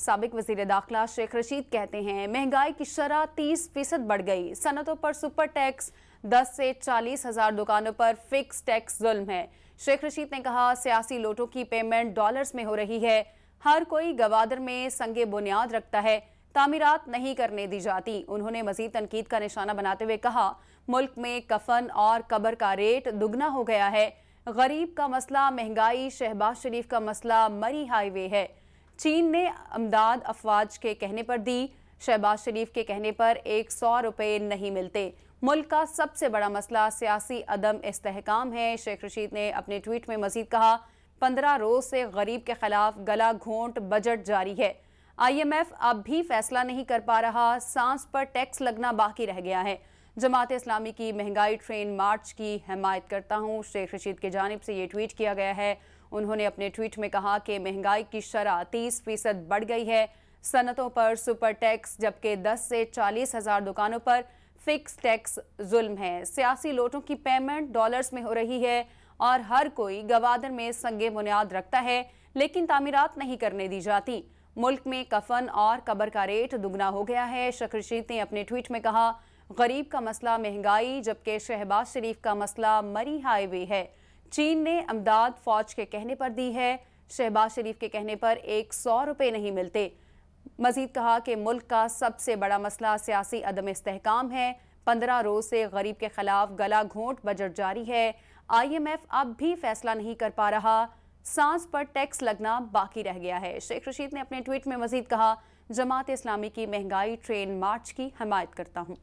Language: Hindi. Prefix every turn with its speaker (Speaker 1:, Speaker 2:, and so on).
Speaker 1: सबक वज़ीर दाखिला शेख रशीद कहते हैं, महँगाई की शरह तीस फ़ीसद बढ़ गई। सनतों पर सुपर टैक्स, दस से चालीस हज़ार दुकानों पर फिक्स टैक्स जुल्म है। शेख रशीद ने कहा, सियासी लोटों की पेमेंट डॉलर्स में हो रही है। हर कोई गवादर में संगे बुनियाद रखता है। तामीरत नहीं करने दी जाती। उन्होंने मजीद तनकीद का निशाना बनाते हुए कहा, मुल्क में कफन और कबर का रेट दुगना हो गया है। गरीब का मसला, महँगाई, शहबाज शरीफ का मसला मरी हाईवे है। चीन ने अमदाद अफवाज के कहने पर दी। शहबाज शरीफ के कहने पर एक सौ रुपये नहीं मिलते। मुल्क का सबसे बड़ा मसला सियासी अदम इस्तेकाम है, शेख रशीद ने अपने ट्वीट में मजीद कहा। पंद्रह रोज से गरीब के खिलाफ गला घोंट बजट जारी है। आईएमएफ अब भी फैसला नहीं कर पा रहा, सांस पर टैक्स लगना बाकी रह गया है। जमात इस्लामी की महँगाई ट्रेन मार्च की हमायत करता हूँ, शेख रशीद की जानब से ये ट्वीट किया गया है। उन्होंने अपने ट्वीट में कहा कि महँगाई की शरह तीस फ़ीसद बढ़ गई है। सनतों पर सुपर टैक्स, जबकि दस से चालीस हज़ार दुकानों पर फिक्स टैक्स जुल्म है। सियासी लोटों की पेमेंट डॉलर्स में हो रही है और हर कोई गवादर में संगे बुनियाद रखता है, लेकिन तामीरात नहीं करने दी जाती। मुल्क में कफन और कबर का रेट दुगना हो गया है शखरशीद ने अपने ट्वीट में कहा। गरीब का मसला महँगाई, जबकि शहबाज शरीफ का मसला मरी हाईवे है। चीन ने अमदाद फौज के कहने पर दी है। शहबाज शरीफ के कहने पर एक सौ रुपये नहीं मिलते। मजीद कहा कि मुल्क का सबसे बड़ा मसला सियासी अदम इसकाम है। पंद्रह रोज से गरीब के खिलाफ गला घोंट बजट जारी है। आई एम एफ़ अब भी फैसला नहीं कर पा रहा। सांस पर टैक्स लगना बाकी रह गया है। शेख रशीद ने अपने ट्वीट में मजीद कहा, जमात इस्लामी की महँगाई ट्रेन मार्च की हमायत करता हूँ।